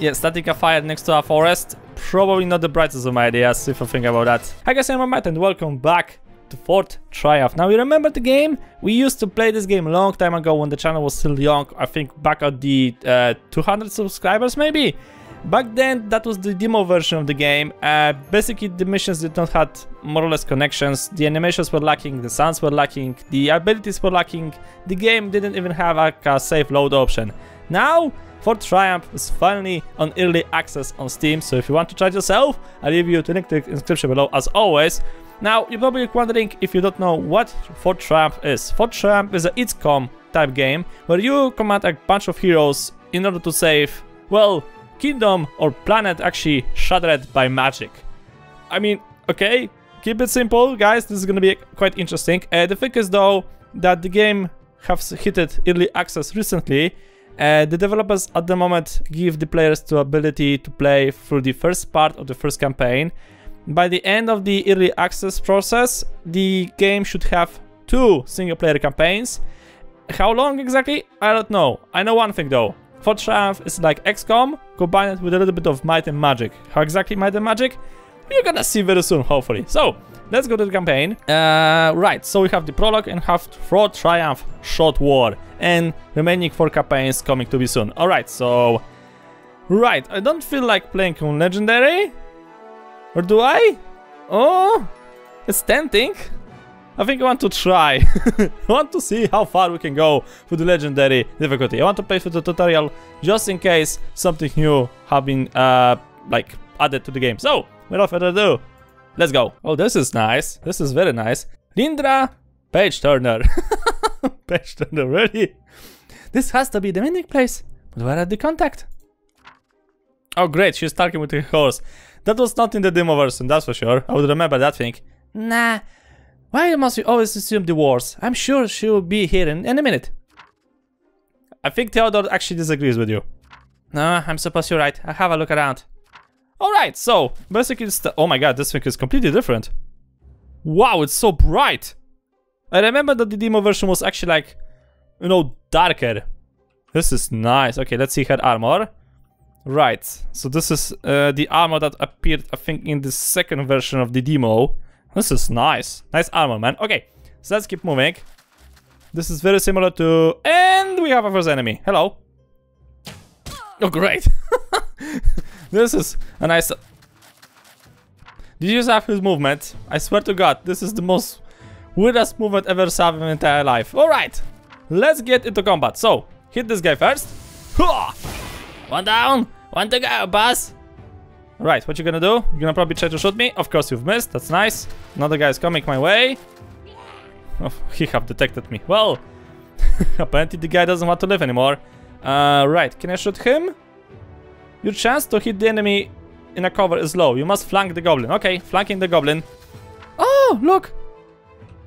Yeah, Statica Fire next to a forest. Probably not the brightest of my ideas, if I think about that. Hi guys, I'm Matt and welcome back to Fort Triumph. Now, you remember the game? We used to play this game a long time ago when the channel was still young. I think back at the uh, 200 subscribers, maybe? Back then, that was the demo version of the game. Uh, basically, the missions did not have more or less connections. The animations were lacking, the sounds were lacking, the abilities were lacking. The game didn't even have like, a safe load option. Now, Fort Triumph is finally on early access on Steam, so if you want to try it yourself, I'll leave you the link to the description below as always. Now, you're probably wondering if you don't know what Fort Triumph is. Fort Triumph is a XCOM type game where you command a bunch of heroes in order to save, well, kingdom or planet actually shattered by magic. I mean, okay, keep it simple, guys, this is gonna be quite interesting. Uh, the thing is though, that the game has hit early access recently, uh, the developers at the moment give the players the ability to play through the first part of the first campaign. By the end of the early access process, the game should have two single player campaigns. How long exactly? I don't know. I know one thing though. Fort Triumph is like XCOM combined with a little bit of might and magic. How exactly might and magic? You're gonna see very soon, hopefully. So, let's go to the campaign. Uh, right, so we have the prologue and have Fort Triumph Short War and remaining four campaigns coming to be soon. Alright, so... Right, I don't feel like playing on Legendary. Or do I? Oh, it's tempting. I think I want to try. I want to see how far we can go with the legendary difficulty. I want to play for the tutorial just in case something new have been uh, like added to the game. So, without further ado, let's go. Oh, this is nice. This is very nice. Lindra Page Turner. Page Turner, really? This has to be the meeting place. But where are the contact? Oh, great. She's talking with her horse. That was not in the demo version, that's for sure. I would remember that thing. Nah. Why must you always assume the worst? I'm sure she will be here in, in a minute. I think Theodore actually disagrees with you. No, I'm supposed you're right. I'll have a look around. Alright, so, basically it's the- Oh my god, this thing is completely different. Wow, it's so bright! I remember that the demo version was actually like, you know, darker. This is nice. Okay, let's see her armor. Right, so this is uh, the armor that appeared, I think, in the second version of the demo. This is nice. Nice armor, man. Okay, so let's keep moving. This is very similar to... And we have our first enemy. Hello. Oh, great. this is a nice... Did you have his movement? I swear to god, this is the most weirdest movement ever saw in my entire life. Alright, let's get into combat. So, hit this guy first. One down, one to go, boss. Right, what you gonna do? You're gonna probably try to shoot me? Of course you've missed, that's nice. Another guy is coming my way. Oh, he have detected me. Well, apparently the guy doesn't want to live anymore. Uh, right, can I shoot him? Your chance to hit the enemy in a cover is low. You must flank the goblin. Okay, flanking the goblin. Oh, look!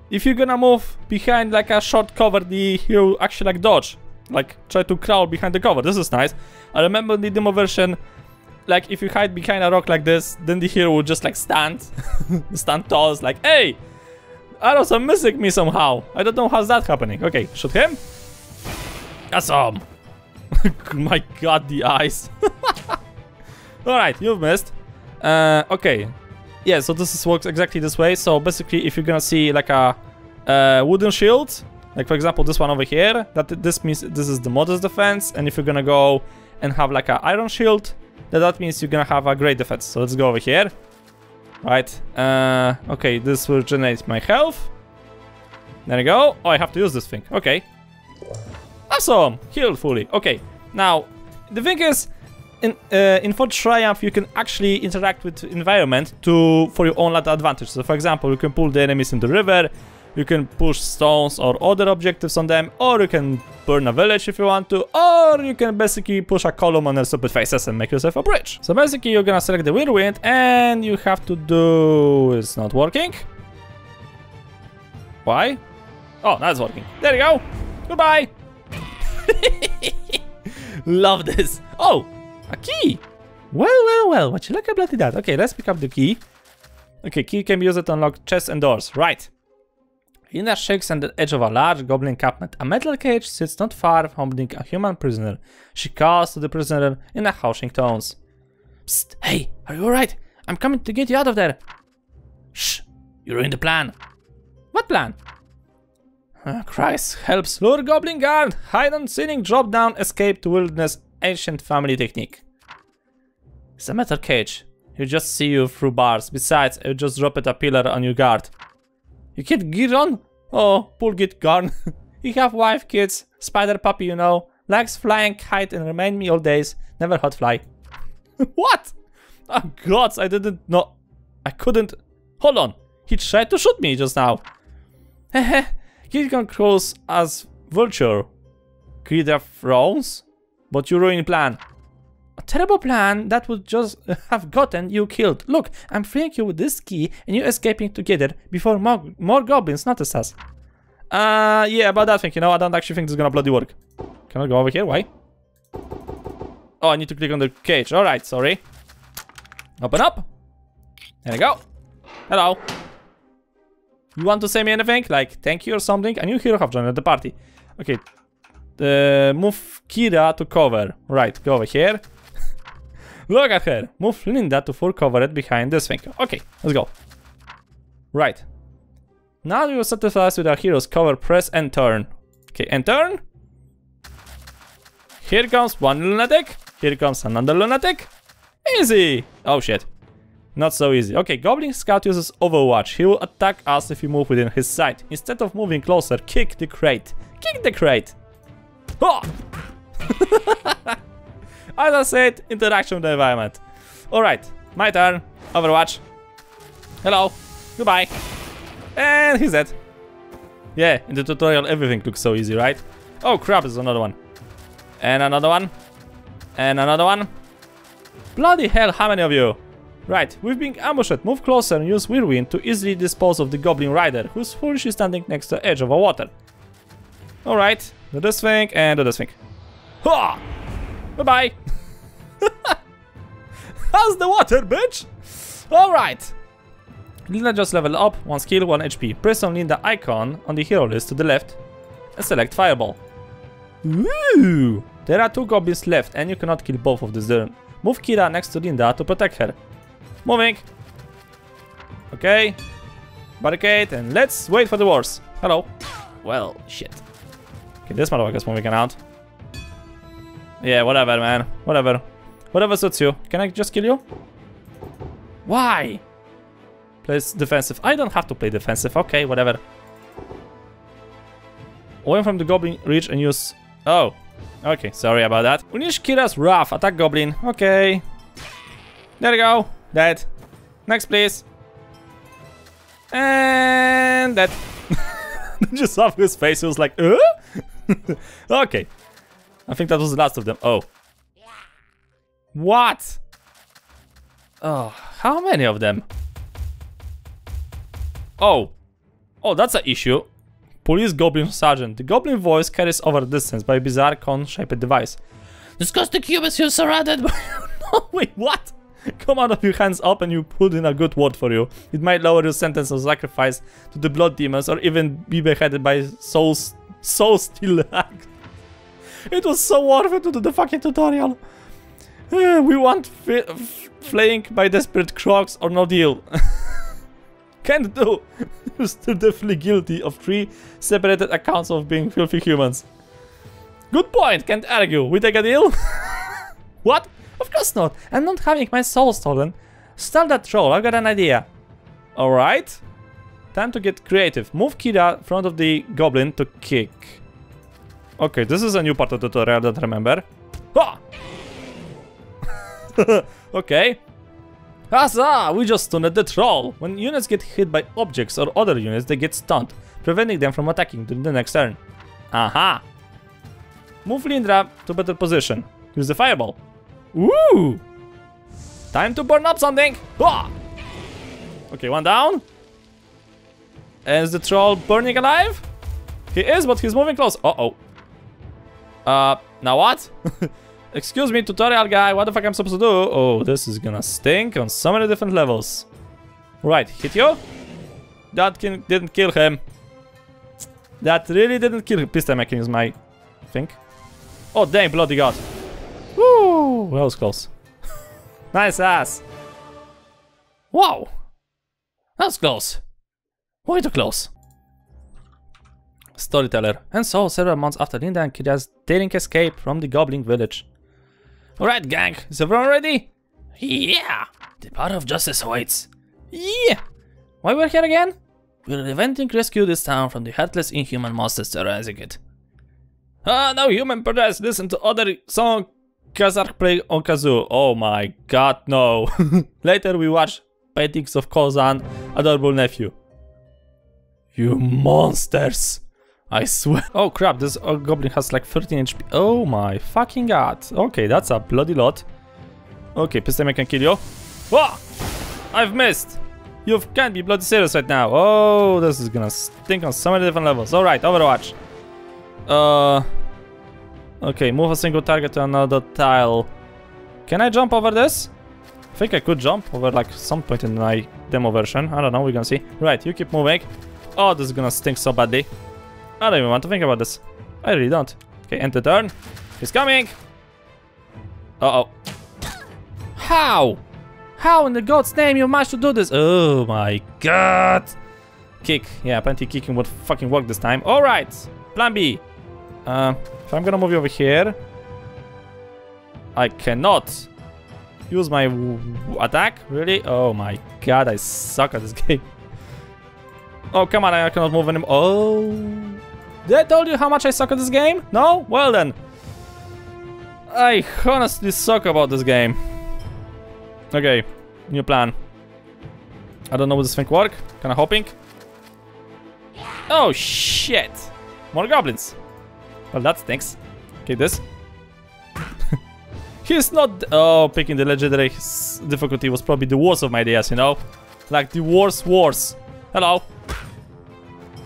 If you're gonna move behind like a short cover, the hero actually like dodge. Like, try to crawl behind the cover. This is nice. I remember the demo version, like, if you hide behind a rock like this, then the hero would just, like, stand. stand tall. It's like, hey! Arrows are missing me somehow. I don't know how's that happening. Okay, shoot him. Awesome. My god, the eyes. Alright, you've missed. Uh, okay. Yeah, so this is, works exactly this way. So basically, if you're gonna see like a uh, wooden shield, like for example, this one over here, that this means this is the modest defense. And if you're gonna go and have like an iron shield, then that means you're gonna have a great defense. So let's go over here. Right. Uh, okay, this will generate my health. There we go. Oh, I have to use this thing. Okay. Awesome. Healed fully. Okay. Now, the thing is, in uh, in Fort Triumph, you can actually interact with the environment to for your own advantage. So, for example, you can pull the enemies in the river. You can push stones or other objectives on them, or you can burn a village if you want to, or you can basically push a column on their stupid faces and make yourself a bridge. So basically you're gonna select the whirlwind and you have to do... it's not working. Why? Oh, that's working. There you go. Goodbye. Love this. Oh, a key. Well, well, well, what you like a bloody that? Okay, let's pick up the key. Okay, key can be used to unlock chests and doors. Right. Linda shakes on the edge of a large goblin cabinet. A metal cage sits not far from holding a human prisoner. She calls to the prisoner in a haughing tones. Psst, hey, are you alright? I'm coming to get you out of there. Shh, you ruined the plan. What plan? Uh, Christ helps lure goblin guard, hide on ceiling, drop down, escape to wilderness, ancient family technique. It's a metal cage. You just see you through bars. Besides, I just drop it a pillar on your guard. You kid Giron? Oh, poor Git Garn. he have wife, kids, spider puppy, you know. Likes flying kite and remain me all days. Never hot fly. what? Oh gods, I didn't know. I couldn't. Hold on. He tried to shoot me just now. Hehe. Gilgan crows as vulture. Creator thrones? But you ruined plan. A terrible plan that would just have gotten you killed. Look, I'm freeing you with this key and you escaping together before more, more goblins notice us. Uh, yeah, about that thing, you know, I don't actually think this is gonna bloody work. Can I go over here? Why? Oh, I need to click on the cage. Alright, sorry. Open up. There we go. Hello. You want to say me anything? Like, thank you or something? A new hero have joined the party. Okay. Uh, move Kira to cover. Right, go over here. Look at her. Move Linda to full cover it behind this thing. Okay, let's go. Right. Now you are satisfied with our hero's cover, press and turn. Okay, and turn. Here comes one lunatic. Here comes another lunatic. Easy. Oh shit. Not so easy. Okay, Goblin Scout uses Overwatch. He will attack us if we move within his sight. Instead of moving closer, kick the crate. Kick the crate. Oh! As I said, interaction with the environment. Alright, my turn. Overwatch. Hello. Goodbye. And he's dead. Yeah, in the tutorial everything looks so easy, right? Oh crap, there's another one. And another one. And another one. Bloody hell, how many of you? Right, we've been ambushed. Move closer and use Whirlwind to easily dispose of the Goblin Rider, who's foolishly standing next to the edge of a water. Alright, do this thing and do this thing. Ha! Bye-bye. How's the water, bitch? Alright. Linda just leveled up, 1 skill, 1 HP. Press on Linda icon on the hero list to the left and select Fireball. Ooh! There are two goblins left and you cannot kill both of them. Move Kira next to Linda to protect her. Moving. Okay. Barricade and let's wait for the wars. Hello. Well, shit. Okay, this motherfucker's moving out. Yeah, whatever, man. Whatever. Whatever suits you. Can I just kill you? Why? Plays defensive. I don't have to play defensive. Okay, whatever. Away from the goblin reach and use... Oh. Okay, sorry about that. Unish Kira's Wrath. Attack goblin. Okay. There we go. Dead. Next, please. And that. just saw his face. He was like, uh? okay. I think that was the last of them. Oh. What? Oh, how many of them? Oh. Oh, that's an issue. Police Goblin Sergeant. The Goblin voice carries over distance by bizarre cone-shaped device. Disgusting humans, you're surrounded by... no, wait, what? Come out of your hands up and you put in a good word for you. It might lower your sentence of sacrifice to the blood demons or even be beheaded by souls, soul still It was so worth it to do the fucking tutorial. We want flaying by desperate crocs or no deal. Can't do. You're still definitely guilty of three separated accounts of being filthy humans. Good point, can't argue. We take a deal? what? Of course not. I'm not having my soul stolen. Start that troll, I've got an idea. Alright. Time to get creative. Move Kira in front of the goblin to kick. Okay, this is a new part of the tutorial I remember. Ah! okay. Huzzah! We just stunned the troll! When units get hit by objects or other units, they get stunned, preventing them from attacking during the next turn. Aha! Move Lindra to better position. Use the fireball. Ooh! Time to burn up something! Ah! Okay, one down. Is the troll burning alive? He is, but he's moving close. Uh-oh. Uh, now what? Excuse me, tutorial guy, what the fuck am I'm supposed to do? Oh, this is gonna stink on so many different levels. Right, hit you? That can, didn't kill him. That really didn't kill him. Time I can my thing. Oh, dang, bloody god. Woo! That was close. nice ass. Wow. That was close. Way too close. Storyteller. And so, several months after Linda and Kira's daring escape from the Goblin Village. Alright, gang. Is everyone ready? Yeah! The power of justice awaits. Yeah! Why we're here again? We're preventing rescue this town from the heartless inhuman monsters terrorizing it. Ah, now human protest, listen to other song Kazakh play on kazoo. Oh my god, no. Later we watch paintings of Kozan, adorable nephew. You monsters! I swear. Oh crap, this goblin has like 13 HP. Oh my fucking god. Okay, that's a bloody lot. Okay, Pistem, I can kill you. Oh! I've missed! You can't be bloody serious right now. Oh, this is gonna stink on so many different levels. Alright, Overwatch. Uh... Okay, move a single target to another tile. Can I jump over this? I think I could jump over like some point in my demo version. I don't know, we're gonna see. Right, you keep moving. Oh, this is gonna stink so badly. I don't even want to think about this. I really don't. Okay, end the turn. He's coming! Uh-oh. How? How in the god's name you managed to do this? Oh my god! Kick. Yeah, plenty kicking would fucking work this time. Alright! Plan B. Uh, if I'm gonna move you over here... I cannot use my attack? Really? Oh my god, I suck at this game. Oh, come on, I cannot move anymore. Oh... Did I told you how much I suck at this game? No? Well then. I honestly suck about this game. Okay, new plan. I don't know will this thing work. Kinda hoping. Oh shit! More goblins. Well that stinks. Okay, this. He's not... Oh, picking the legendary difficulty was probably the worst of my ideas, you know? Like the worst worst. Hello.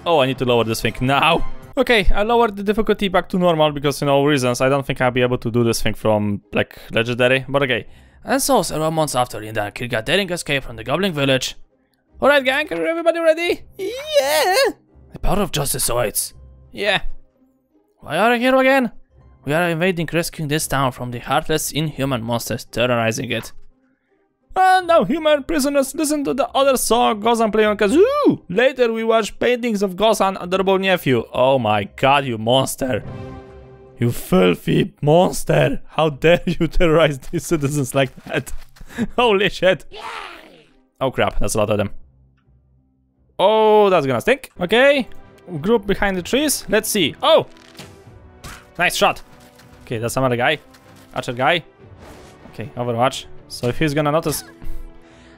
Oh, I need to lower this thing now. Okay, I lowered the difficulty back to normal because, you know, reasons. I don't think I'll be able to do this thing from, like, legendary, but okay. And so, several months after Linda Kid got daring escape from the Goblin Village. Alright, gang, everybody ready? Yeah! The power of justice awaits. Yeah. Why are we here again? We are invading, rescuing this town from the heartless, inhuman monsters terrorizing it. And now human prisoners listen to the other song Gozan play on kazoo. Later we watch paintings of Gozan adorable nephew. Oh my god, you monster. You filthy monster. How dare you terrorize these citizens like that. Holy shit. Oh crap, that's a lot of them. Oh, that's gonna stink. Okay, group behind the trees. Let's see. Oh, nice shot. Okay, that's another guy. Archer guy. Okay, Overwatch. So if he's gonna notice...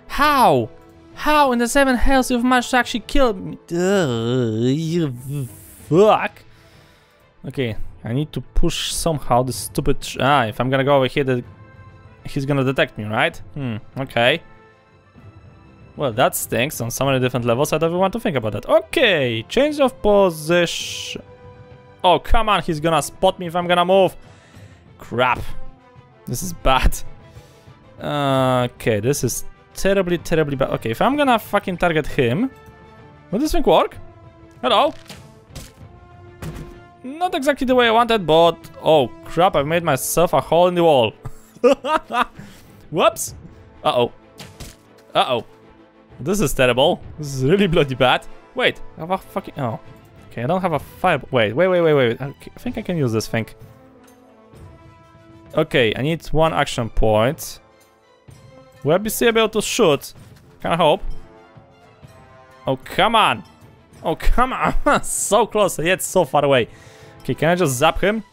How? How in the seven hells you've managed to actually kill me? Ugh, fuck. Okay, I need to push somehow the stupid... Ah, if I'm gonna go over here, he's gonna detect me, right? Hmm, okay. Well, that stinks on so many different levels, I don't even want to think about that. Okay, change of position. Oh, come on, he's gonna spot me if I'm gonna move. Crap. This is bad. Uh, okay, this is terribly, terribly bad. Okay, if I'm gonna fucking target him, will this thing work? Hello? Not exactly the way I wanted, but... Oh, crap, I've made myself a hole in the wall. Whoops. Uh-oh. Uh-oh. This is terrible. This is really bloody bad. Wait, I have a fucking... Oh. Okay, I don't have a fire... Wait, wait, wait, wait, wait. I think I can use this thing. Okay, I need one action point. Will be able to shoot? Can I hope? Oh, come on! Oh, come on! so close, yet so far away. Okay, can I just zap him?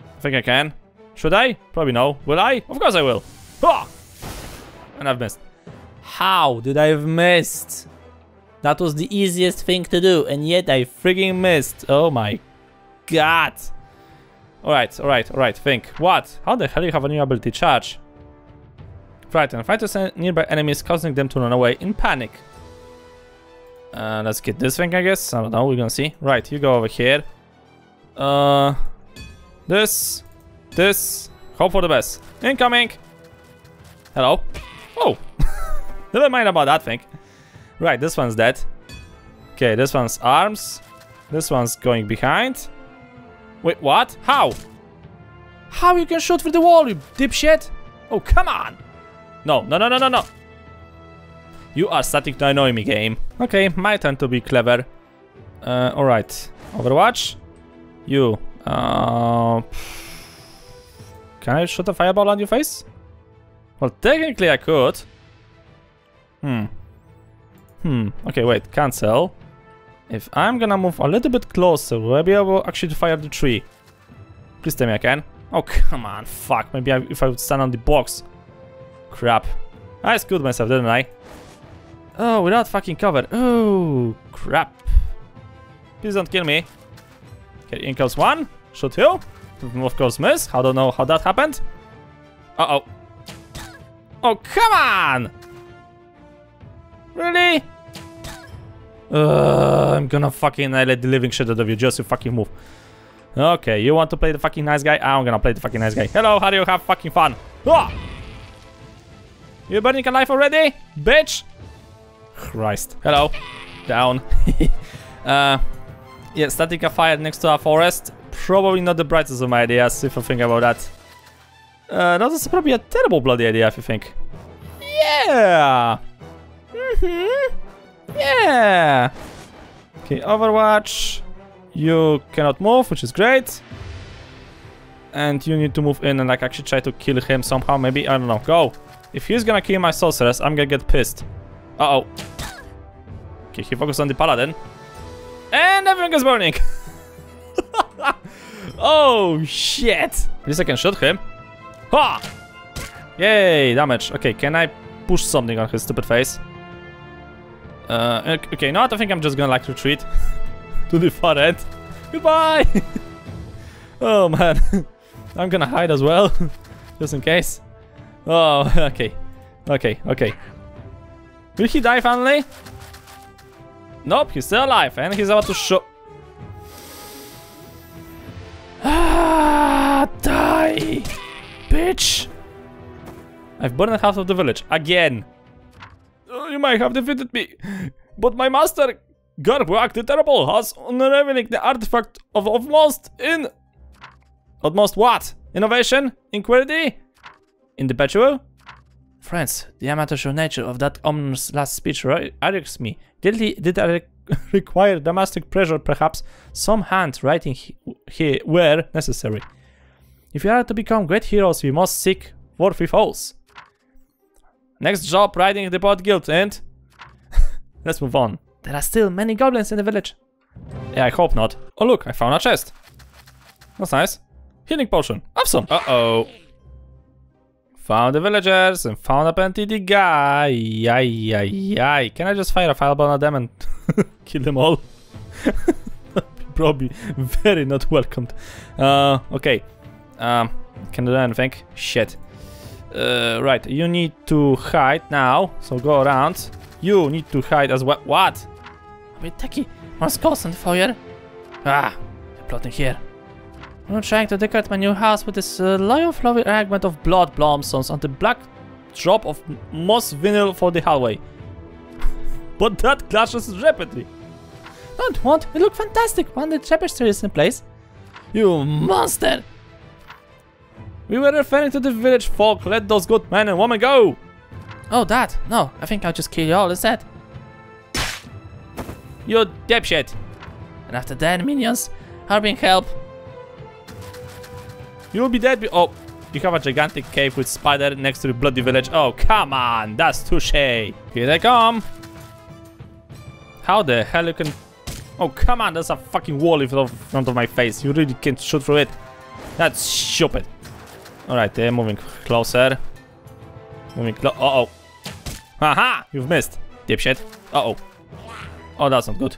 I think I can. Should I? Probably no. Will I? Of course I will. Ah! And I've missed. How did I have missed? That was the easiest thing to do, and yet I freaking missed. Oh my god. Alright, alright, alright, think. What? How the hell do you have a new ability charge? Frighten. Fighters nearby enemies causing them to run away in panic. Uh, let's get this thing, I guess. I don't know, we're gonna see. Right, you go over here. Uh, this, this. Hope for the best. Incoming! Hello? Oh! Never mind about that thing. Right, this one's dead. Okay, this one's arms. This one's going behind. Wait, what? How? How you can shoot through the wall, you dipshit? Oh, come on! No, no, no, no, no, no. You are starting to annoy me, game. Okay, my turn to be clever. Uh, alright. Overwatch. You. Uh, can I shoot a fireball on your face? Well, technically I could. Hmm. Hmm. Okay, wait. Cancel. If I'm gonna move a little bit closer, will I be able actually to fire the tree? Please tell me I can. Oh, come on. Fuck. Maybe I, if I would stand on the box. Crap. I screwed myself, didn't I? Oh, without fucking cover. Oh, crap. Please don't kill me. Okay, in comes one. Shoot two. Of course, miss. I don't know how that happened. Uh-oh. Oh, come on! Really? Uh, I'm gonna fucking let the living shit out of you just to fucking move. Okay, you want to play the fucking nice guy? I'm gonna play the fucking nice guy. Hello, how do you have fucking fun? Ah! You burning alive already? Bitch! Christ. Hello. Down. uh, yeah, starting a fire next to a forest. Probably not the brightest of my ideas, if I think about that. Uh, no, this is probably a terrible bloody idea, if you think. Yeah! Mm-hmm. Yeah! Okay, Overwatch. You cannot move, which is great. And you need to move in and like actually try to kill him somehow, maybe. I don't know. Go! If he's gonna kill my sorceress, I'm gonna get pissed. Uh-oh. Okay, he focused on the paladin. And everything is burning! oh, shit! At least I can shoot him. Ha! Yay, damage. Okay, can I push something on his stupid face? Uh, okay, no, I think I'm just gonna like retreat to the far end. Goodbye! oh man, I'm gonna hide as well, just in case. Oh, okay, okay, okay. Will he die finally? Nope, he's still alive and he's about to show... Ah, die! Bitch! I've burned half of the village. Again! Oh, you might have defeated me, but my master, Garbuak the Terrible, has unraveling the artifact of utmost in... Utmost what? Innovation? Inquiry? In perpetual? Friends, the amateur nature of that ominous last speech irks me. Did, did I re require domestic pressure, perhaps? Some hand writing here where necessary. If you are to become great heroes, we must seek worthy foes. Next job, riding the Pod Guild, and... Let's move on. There are still many goblins in the village. Yeah, I hope not. Oh look, I found a chest. That's nice. Healing potion. Awesome. Uh-oh. Found the villagers and found a NTD guy. Yay, yay, yay. Can I just fire a fireball at them and kill them all? Probably very not welcomed. Uh, okay. Um, can I do anything? Shit. Uh, right, you need to hide now. So go around. You need to hide as well. What? Wait, Taki, on fire? Ah, they're plotting here. I'm trying to decorate my new house with this uh, loyal flowy fragment of blood blossoms on the black drop of moss vinyl for the hallway. but that clashes rapidly. Don't want, it look fantastic when the tapestry is in place. You monster! We were referring to the village folk, let those good men and women go! Oh, that? No, I think I'll just kill you all instead. You dipshit! And after that, minions, I'll bring help. You'll be dead. oh, you have a gigantic cave with spider next to the bloody village. Oh, come on, that's touche. Here they come. How the hell you can... Oh, come on, there's a fucking wall in front of my face. You really can't shoot through it. That's stupid. Alright, they're moving closer. Moving clo- Uh-oh. Haha! You've missed, dipshit. Uh-oh. Oh, that's not good.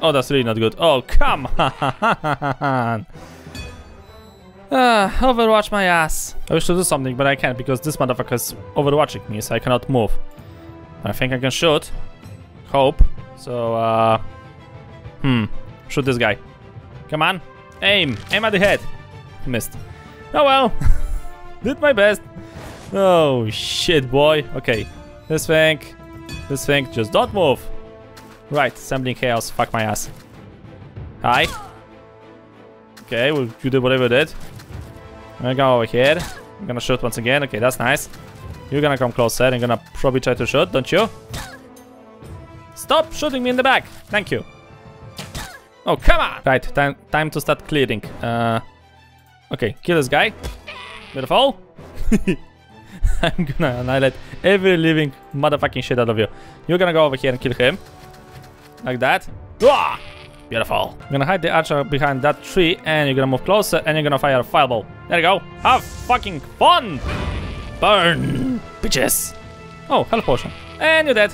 Oh, that's really not good. Oh, come on! Uh, overwatch my ass. I wish to do something, but I can't because this motherfucker is overwatching me, so I cannot move. I think I can shoot. Hope. So, uh... Hmm. Shoot this guy. Come on. Aim. Aim at the head. Missed. Oh well. Did my best. Oh, shit, boy. Okay. This thing. This thing. Just don't move. Right. Assembling chaos. Fuck my ass. Hi. Okay, well, you did whatever you did. I'm gonna go over here. I'm gonna shoot once again. Okay, that's nice. You're gonna come closer and gonna probably try to shoot, don't you? Stop shooting me in the back. Thank you. Oh, come on! Right, time, time to start clearing. Uh, okay, kill this guy. Beautiful. I'm gonna annihilate every living motherfucking shit out of you. You're gonna go over here and kill him. Like that. Beautiful. I'm gonna hide the archer behind that tree and you're gonna move closer and you're gonna fire a fireball. There you go. Have fucking fun! Burn! Bitches! Oh, health potion. And you're dead.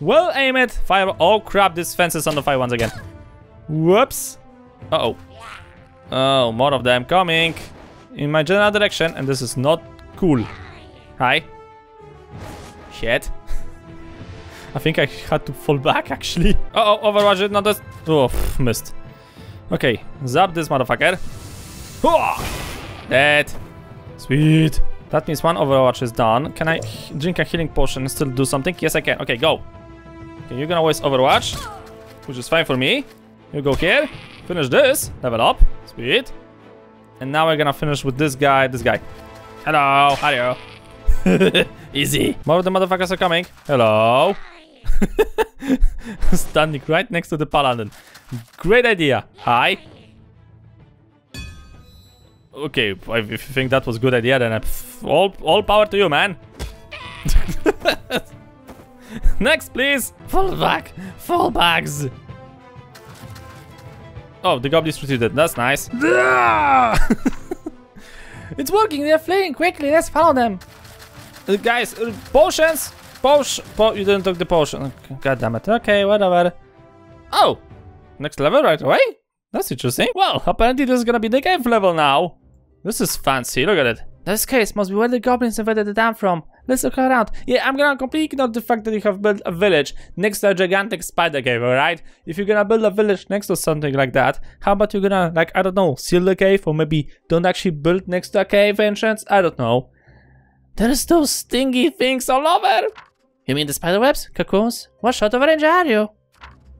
Well aimed. Fire. Oh crap, this fence is on the fire once again. Whoops. Uh oh. Oh, more of them coming in my general direction, and this is not cool. Hi. Shit. I think I had to fall back actually. Uh oh, overwatch it, not this. Oh, pff, missed. Okay, zap this motherfucker. Dead. Sweet. That means one overwatch is done. Can I drink a healing potion and still do something? Yes, I can. Okay, go. Okay, you're gonna waste Overwatch, which is fine for me. You go here, finish this, level up, sweet. And now we're gonna finish with this guy, this guy. Hello, how? Easy. More of the motherfuckers are coming. Hello. Standing right next to the paladin. Great idea. Hi. Okay, if you think that was a good idea, then all, all power to you, man. Next, please! Fall back! Fall bags! Oh, the goblins retreated. That's nice. it's working! They're fleeing quickly! Let's follow them! Uh, guys, uh, potions! Potion! Po you didn't take the potion. God damn it. Okay, whatever. Oh! Next level right away? That's interesting. Well, apparently this is gonna be the cave level now. This is fancy, look at it. This case must be where the goblins invaded the dam from. Let's look around. Yeah, I'm gonna completely ignore the fact that you have built a village next to a gigantic spider cave, alright? If you're gonna build a village next to something like that, how about you're gonna, like, I don't know, seal the cave or maybe don't actually build next to a cave entrance? I don't know. There's those stingy things all over! You mean the spider webs? Cocoons? What sort of range are you?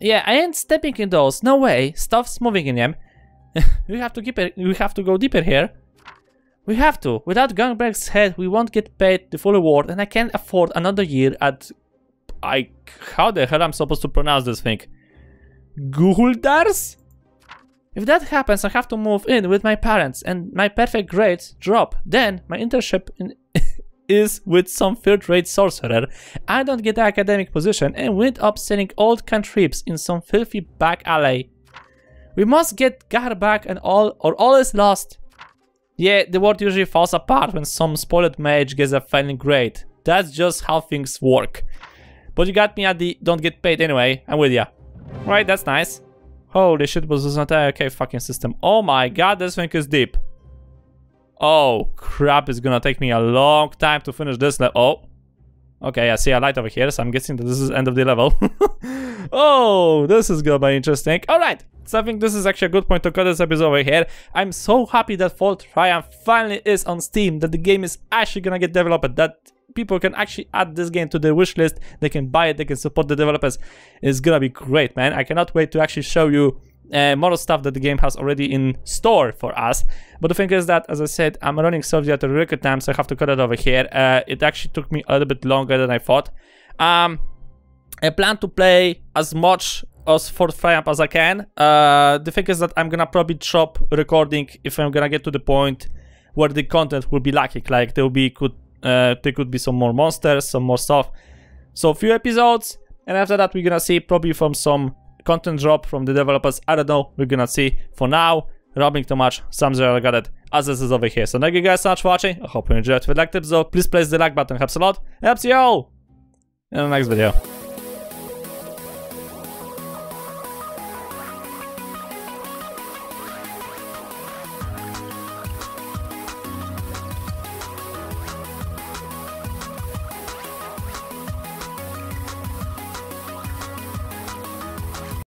Yeah, I ain't stepping in those. No way. Stuff's moving in them. we have to keep it. We have to go deeper here. We have to. Without Gungbreak's head, we won't get paid the full reward, and I can't afford another year at... I... How the hell I'm supposed to pronounce this thing? Guhuldars? If that happens, I have to move in with my parents, and my perfect grades drop. Then, my internship in is with some third-rate sorcerer. I don't get the academic position, and we end up selling old cantrips in some filthy back alley. We must get Gar back and all, or all is lost. Yeah, the world usually falls apart when some spoiled mage gets a failing grade. That's just how things work. But you got me at the don't get paid anyway, I'm with ya. Right, that's nice. Holy shit, was this entire okay fucking system. Oh my god, this thing is deep. Oh crap, it's gonna take me a long time to finish this level. Oh. Okay, I see a light over here, so I'm guessing that this is end of the level. oh, this is gonna be interesting. Alright, so I think this is actually a good point to cut this episode over here. I'm so happy that Fort Triumph finally is on Steam, that the game is actually gonna get developed, that people can actually add this game to their wish list, they can buy it, they can support the developers. It's gonna be great, man. I cannot wait to actually show you uh, more stuff that the game has already in store for us. But the thing is that, as I said, I'm running Solvia at a record time, so I have to cut it over here. Uh, it actually took me a little bit longer than I thought. Um, I plan to play as much as Fort Triumph as I can. Uh, the thing is that I'm gonna probably drop recording if I'm gonna get to the point where the content will be lacking. Like there will be could uh, there could be some more monsters, some more stuff. So a few episodes, and after that we're gonna see probably from some content drop from the developers. I don't know. We're gonna see. For now, rubbing too much. Some zero got it. As this is over here. So thank you guys so much for watching. I hope you enjoyed. If you liked the episode, please press the like button. Helps a lot. Helps you all in the next video.